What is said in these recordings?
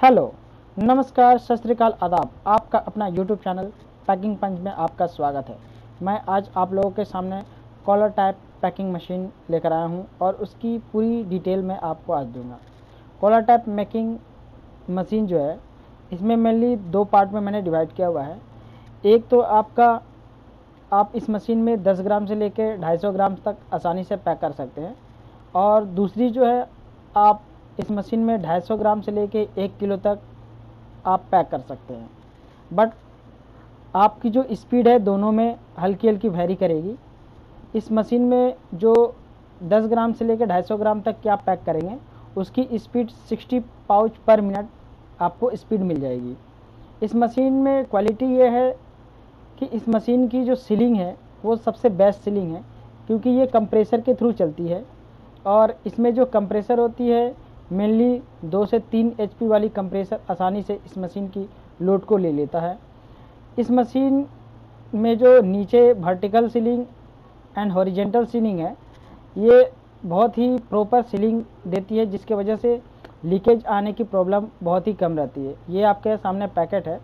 Hello, नमस्कार सत श्रीकाल आदाब। आपका अपना यूट्यूब चैनल पैकिंग पंच में आपका स्वागत है। मैं आज आप लोगों के सामने कॉलर टाइप पैकिंग मशीन लेकर आया हूँ और उसकी पूरी डिटेल मैं आपको आज दूँगा। कॉलर टाइप मेकिंग मशीन जो है, इसमें मेनली दो पार्ट में मैंने डिवाइड किया हुआ है। एक तो आपका, आप इस मशीन में 10 ग्राम से लेकर 250 ग्राम तक आसानी से पैक कर सकते हैं। और दूसरी जो है, आप इस मशीन में 250 ग्राम से लेके एक किलो तक आप पैक कर सकते हैं। बट आपकी जो स्पीड है दोनों में हल्की हल्की वेरी करेगी। इस मशीन में जो 10 ग्राम से लेकर 250 ग्राम तक की आप पैक करेंगे, उसकी स्पीड 60 पाउच पर मिनट आपको स्पीड मिल जाएगी। इस मशीन में क्वालिटी ये है कि इस मशीन की जो सीलिंग है, वो सबसे बेस्ट सीलिंग है, क्योंकि ये कंप्रेसर के थ्रू चलती है और इसमें जो कंप्रेसर होती है मेनली दो से तीन एचपी वाली कंप्रेसर आसानी से इस मशीन की लोड को ले लेता है। इस मशीन में जो नीचे vertical sealing and horizontal sealing है, ये बहुत ही प्रॉपर सीलिंग देती है, जिसके वजह से लीकेज आने की प्रॉब्लम बहुत ही कम रहती है। ये आपके सामने पैकेट है,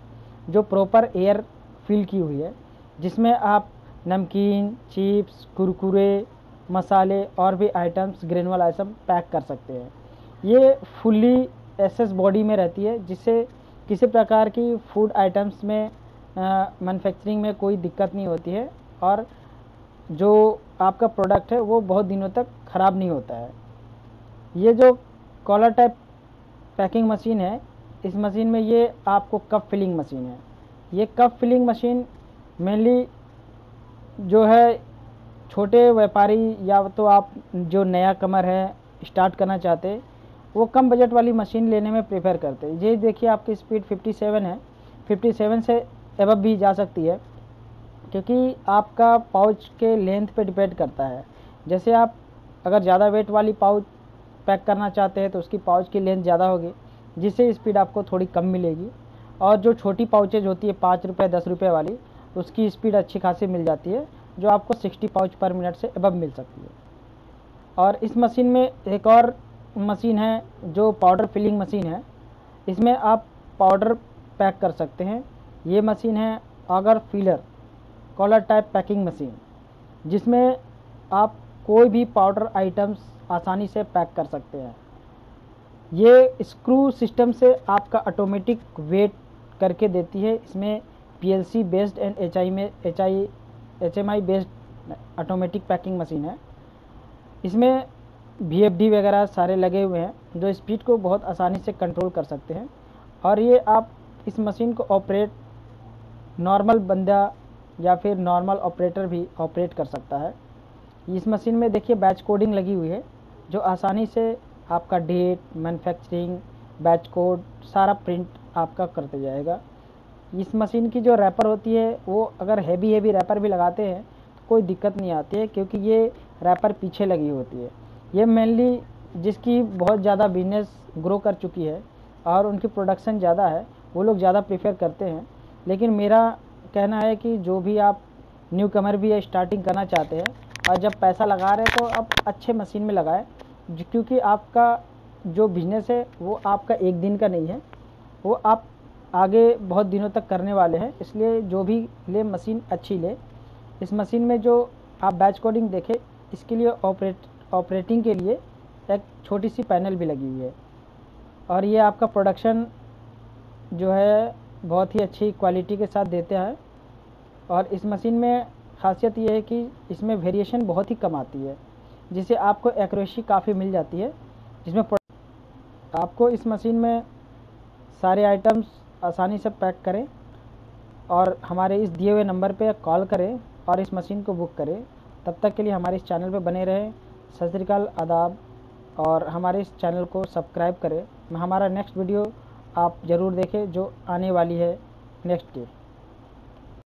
जो प्रॉपर एयर फिल की हुई है, जिसमें आप नमकीन चिप्स कुरकुरे, मसाले और भी आइटम्स ग्रेनुअल आइटम पैक कर सकते हैं। ये फुल्ली एसएस बॉडी में रहती है जिससे किसी प्रकार की फ़ूड आइटम्स में मैन्युफैक्चरिंग में कोई दिक्कत नहीं होती है और जो आपका प्रोडक्ट है, वो बहुत दिनों तक ख़राब नहीं होता है। ये जो कॉलर टाइप पैकिंग मशीन है, इस मशीन में ये आपको कप फिलिंग मशीन है। ये कप फिलिंग मशीन मेनली जो है, छोटे व्यापारी या तो आप जो नया कमर है स्टार्ट करना चाहते वो कम बजट वाली मशीन लेने में प्रेफर करते हैं। ये देखिए आपकी स्पीड 57 है। 57 से एबब भी जा सकती है, क्योंकि आपका पाउच के लेंथ पे डिपेंड करता है। जैसे आप अगर ज़्यादा वेट वाली पाउच पैक करना चाहते हैं तो उसकी पाउच की लेंथ ज़्यादा होगी, जिससे स्पीड आपको थोड़ी कम मिलेगी। और जो छोटी पाउचेज होती है, पाँच रुपये दस रुपये वाली, उसकी स्पीड अच्छी खासी मिल जाती है, जो आपको 60 पाउच पर मिनट से एबब मिल सकती है। और इस मशीन में एक और मशीन है, जो पाउडर फिलिंग मशीन है, इसमें आप पाउडर पैक कर सकते हैं। ये मशीन है अगर filler collar type packing machine जिसमें आप कोई भी पाउडर आइटम्स आसानी से पैक कर सकते हैं। ये स्क्रू सिस्टम से आपका ऑटोमेटिक वेट करके देती है। इसमें पीएलसी बेस्ड एंड एचआई में HI HMI based automatic packing machine है। इसमें वी वगैरह सारे लगे हुए हैं, जो स्पीड को बहुत आसानी से कंट्रोल कर सकते हैं। और ये आप इस मशीन को ऑपरेट नॉर्मल बंदा या फिर नॉर्मल ऑपरेटर भी ऑपरेट कर सकता है। इस मशीन में देखिए बैच कोडिंग लगी हुई है, जो आसानी से आपका डेट मैन्युफैक्चरिंग बैच कोड सारा प्रिंट आपका करते जाएगा। इस मशीन की जो रैपर होती है, वो अगर हैवी हैवी रैपर भी लगाते हैं तो कोई दिक्कत नहीं आती है, क्योंकि ये रैपर पीछे लगी होती है। ये मेनली जिसकी बहुत ज़्यादा बिज़नेस ग्रो कर चुकी है और उनकी प्रोडक्शन ज़्यादा है, वो लोग ज़्यादा प्रेफर करते हैं। लेकिन मेरा कहना है कि जो भी आप न्यू कमर भी स्टार्टिंग करना चाहते हैं और जब पैसा लगा रहे हैं तो आप अच्छे मशीन में लगाएँ क्योंकि आपका जो बिज़नेस है, वो आपका एक दिन का नहीं है। वो आप आगे बहुत दिनों तक करने वाले हैं, इसलिए जो भी ले मशीन अच्छी ले। इस मशीन में जो आप बैच कोडिंग देखें, इसके लिए ऑपरेट ऑपरेटिंग के लिए एक छोटी सी पैनल भी लगी हुई है। और ये आपका प्रोडक्शन जो है, बहुत ही अच्छी क्वालिटी के साथ देते हैं। और इस मशीन में खासियत ये है कि इसमें वेरिएशन बहुत ही कम आती है, जिससे आपको एक्यूरेसी काफ़ी मिल जाती है। जिसमें आपको इस मशीन में सारे आइटम्स आसानी से पैक करें और हमारे इस दिए हुए नंबर पे कॉल करें और इस मशीन को बुक करें। तब तक के लिए हमारे इस चैनल पे बने रहें। सत श्रीकाल आदाब और हमारे इस चैनल को सब्सक्राइब करें। हमारा नेक्स्ट वीडियो आप ज़रूर देखें जो आने वाली है नेक्स्ट डे।